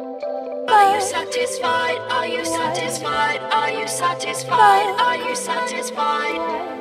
Are you satisfied? Are you satisfied? Are you satisfied? Are you satisfied?